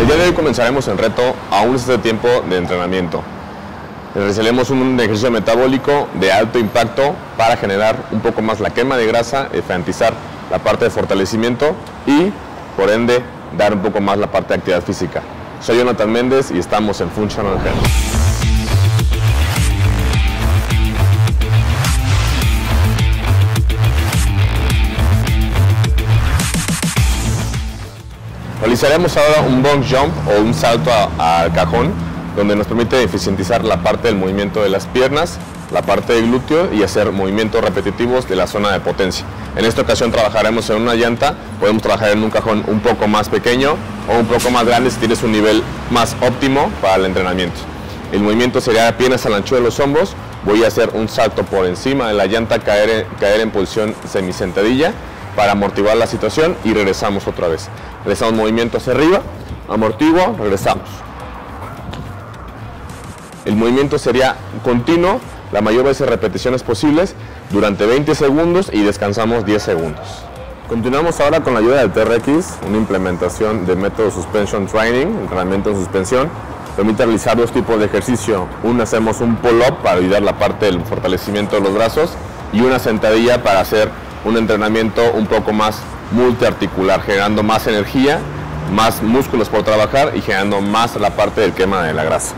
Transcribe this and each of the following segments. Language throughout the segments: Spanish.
El día de hoy comenzaremos el reto aún este tiempo de entrenamiento. Realizaremos un ejercicio metabólico de alto impacto para generar un poco más la quema de grasa, enfantizar la parte de fortalecimiento y, por ende, dar un poco más la parte de actividad física. Soy Jonathan Méndez y estamos en Functional Health. Realizaremos ahora un bunk jump o un salto al cajón, donde nos permite eficientizar la parte del movimiento de las piernas, la parte del glúteo y hacer movimientos repetitivos de la zona de potencia. En esta ocasión trabajaremos en una llanta, podemos trabajar en un cajón un poco más pequeño o un poco más grande si tienes un nivel más óptimo para el entrenamiento. El movimiento sería piernas al ancho de los hombros, voy a hacer un salto por encima de la llanta, caer caer en posición semisentadilla para amortiguar la situación y regresamos otra vez. Regresamos movimiento hacia arriba, amortiguo, regresamos. El movimiento sería continuo, la mayor veces repeticiones posibles, durante 20 segundos y descansamos 10 segundos. Continuamos ahora con la ayuda del TRX, una implementación de método Suspension Training, entrenamiento en suspensión. Permite realizar dos tipos de ejercicio. Uno hacemos un pull-up para ayudar la parte del fortalecimiento de los brazos y una sentadilla para hacer un entrenamiento un poco más multiarticular, generando más energía, más músculos por trabajar y generando más la parte del quema de la grasa.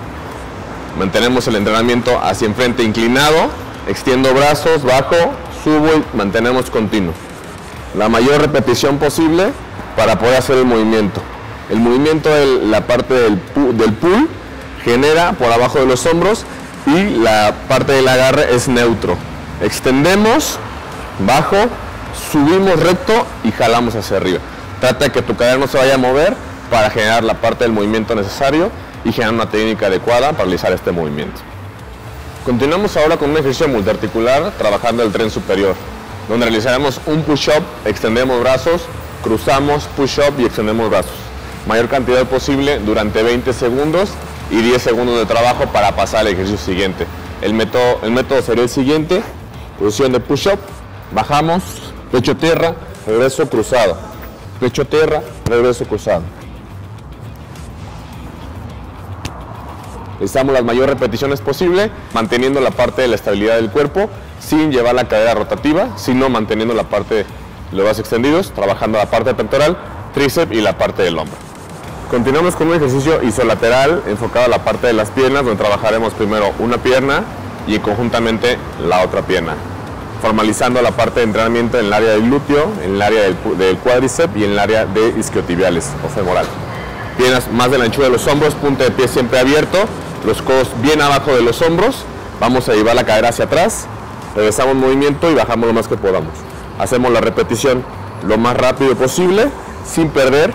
Mantenemos el entrenamiento hacia enfrente inclinado, extiendo brazos, bajo, subo y mantenemos continuo. La mayor repetición posible para poder hacer el movimiento. El movimiento de la parte del, del pull genera por abajo de los hombros y la parte del agarre es neutro. Extendemos, bajo, subimos recto y jalamos hacia arriba. Trata de que tu cadera no se vaya a mover para generar la parte del movimiento necesario y generar una técnica adecuada para realizar este movimiento. Continuamos ahora con un ejercicio multiarticular trabajando el tren superior, donde realizaremos un push-up, extendemos brazos, cruzamos, push-up y extendemos brazos. Mayor cantidad posible durante 20 segundos y 10 segundos de trabajo para pasar al ejercicio siguiente. El método, el método sería el siguiente, posición de push-up, bajamos, pecho tierra, regreso cruzado, pecho tierra, regreso cruzado. Necesitamos las mayores repeticiones posible, manteniendo la parte de la estabilidad del cuerpo, sin llevar la cadera rotativa, sino manteniendo la parte de los brazos extendidos, trabajando la parte pectoral, tríceps y la parte del hombro. Continuamos con un ejercicio isolateral enfocado a la parte de las piernas, donde trabajaremos primero una pierna y conjuntamente la otra pierna formalizando la parte de entrenamiento en el área del glúteo, en el área del, cuádriceps y en el área de isquiotibiales o femoral. Piernas más de la anchura de los hombros, punta de pie siempre abierto, los codos bien abajo de los hombros, vamos a llevar la cadera hacia atrás, regresamos movimiento y bajamos lo más que podamos. Hacemos la repetición lo más rápido posible, sin perder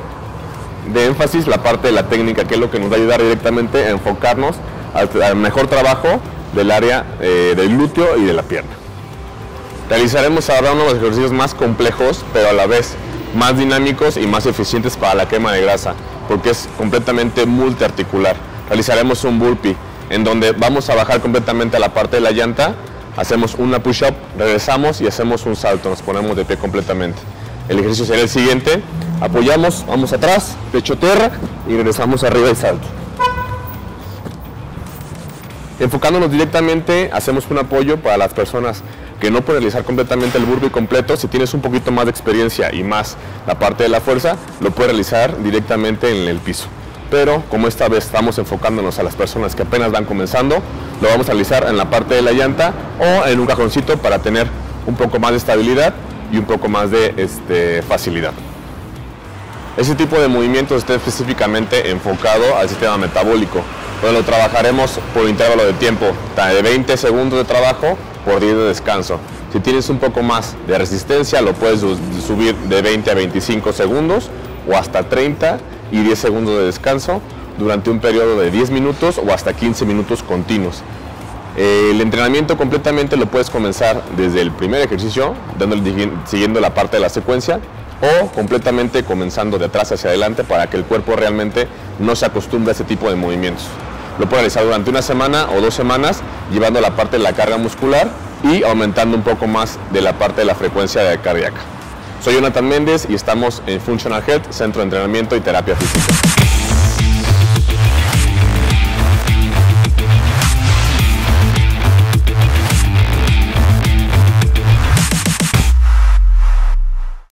de énfasis la parte de la técnica, que es lo que nos va a ayudar directamente a enfocarnos al, mejor trabajo del área eh, del glúteo y de la pierna. Realizaremos ahora uno de los ejercicios más complejos, pero a la vez más dinámicos y más eficientes para la quema de grasa, porque es completamente multiarticular. Realizaremos un burpee, en donde vamos a bajar completamente a la parte de la llanta, hacemos una push-up, regresamos y hacemos un salto, nos ponemos de pie completamente. El ejercicio será el siguiente, apoyamos, vamos atrás, pecho tierra y regresamos arriba y salto. Enfocándonos directamente, hacemos un apoyo para las personas que no puede realizar completamente el burpee completo, si tienes un poquito más de experiencia y más la parte de la fuerza, lo puedes realizar directamente en el piso. Pero como esta vez estamos enfocándonos a las personas que apenas van comenzando, lo vamos a realizar en la parte de la llanta o en un cajoncito para tener un poco más de estabilidad y un poco más de este, facilidad. Ese tipo de movimiento está específicamente enfocado al sistema metabólico, donde lo trabajaremos por intervalo de tiempo, de 20 segundos de trabajo por día de descanso. Si tienes un poco más de resistencia, lo puedes subir de 20 a 25 segundos o hasta 30 y 10 segundos de descanso durante un periodo de 10 minutos o hasta 15 minutos continuos. El entrenamiento completamente lo puedes comenzar desde el primer ejercicio, siguiendo la parte de la secuencia, o completamente comenzando de atrás hacia adelante para que el cuerpo realmente no se acostumbre a ese tipo de movimientos. Lo puede realizar durante una semana o dos semanas, llevando la parte de la carga muscular y aumentando un poco más de la parte de la frecuencia cardíaca. Soy Jonathan Méndez y estamos en Functional Health, Centro de Entrenamiento y Terapia Física.